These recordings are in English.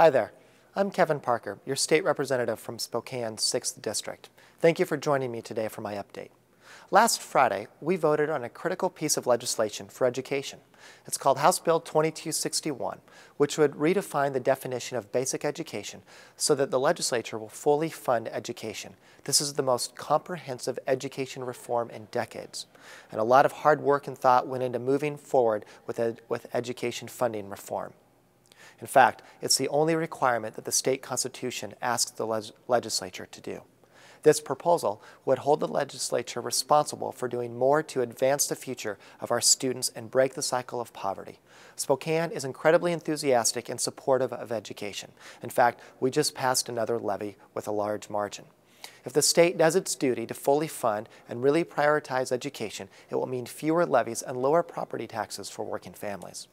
Hi there. I'm Kevin Parker, your state representative from Spokane's 6th District. Thank you for joining me today for my update. Last Friday, we voted on a critical piece of legislation for education. It's called House Bill 2261, which would redefine the definition of basic education so that the legislature will fully fund education. This is the most comprehensive education reform in decades. And a lot of hard work and thought went into moving forward with, ed with education funding reform. In fact, it's the only requirement that the state constitution asks the leg legislature to do. This proposal would hold the legislature responsible for doing more to advance the future of our students and break the cycle of poverty. Spokane is incredibly enthusiastic and supportive of education. In fact, we just passed another levy with a large margin. If the state does its duty to fully fund and really prioritize education, it will mean fewer levies and lower property taxes for working families.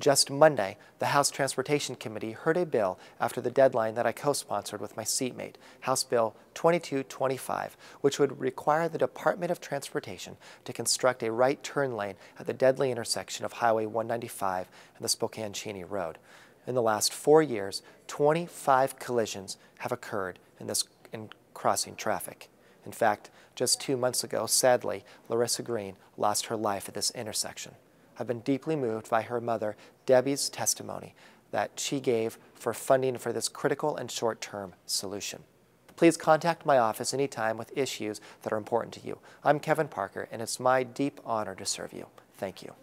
Just Monday, the House Transportation Committee heard a bill after the deadline that I co-sponsored with my seatmate, House Bill 2225, which would require the Department of Transportation to construct a right turn lane at the deadly intersection of Highway 195 and the Spokane-Cheney Road. In the last four years, 25 collisions have occurred in this in crossing traffic. In fact, just two months ago, sadly, Larissa Green lost her life at this intersection. I've been deeply moved by her mother, Debbie's testimony that she gave for funding for this critical and short-term solution. Please contact my office anytime with issues that are important to you. I'm Kevin Parker, and it's my deep honor to serve you. Thank you.